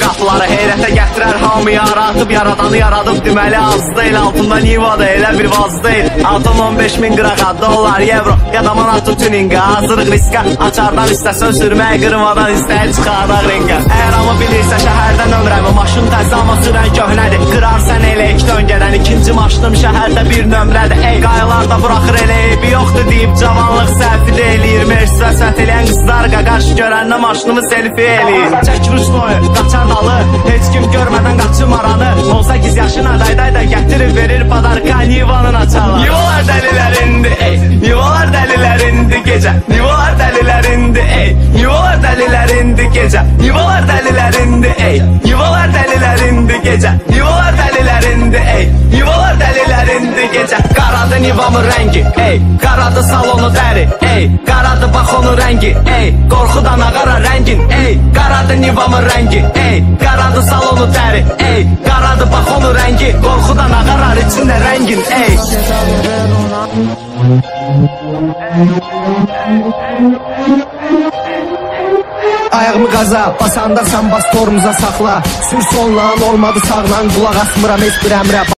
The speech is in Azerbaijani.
qapıları Heyrətə gətirər hamı yaratıb Yaradanı yaradıb. Deməli az deyil Altında Nivada elə bir vaz deyil. Altın 15 min qırağa dolar, evro Ya da manatı tüninqə. Hazırıq riskə Açardan istəsən sürmək Qırmadan istəyir çıxardaq ringə Əgər amma Qırarsan elə ilk döngədən İkinci maşınım şəhərdə bir nömrədir Ey qayalarda buraxır elə eybi yoxdur deyib Cavanlıq səhvi də eləyir. Mercedes sət eləyən qızlar qaqaş görəndə maşınımı selfie eləyir. Çək ruşnoyu, qaçar dalı Heç kim görmədən qaçım aranı. 18 yaşına dayday da gətirib verir Padarka Nivanın açalı Nivalar dəlilərindi ey. Nivalar dəlilərindi gecə. Nivalar dəlilərindi ey. Nivalar dəlilərindi gecə. Nivalar dəlilərindi ey. Nivalar gecə Nivalar dəlilərindi ey Nivalar dəlilərindi gecə Qaradı nivamın rəngi ey Qaradı salonu dəri ey Qaradı bax onun rəngi ey Qorxudan ağara rəngin ey Qaradı nivamın rəngi ey Qaradı salonu dəri ey Qaradı bax onun rəngi Qorxudan ağarar içində rəngin ey Ayağımı qaza, basanda sən bas tormuza saxla Sür sonlan, olmadı sağlan Qulaq asmıram heç bir əmrə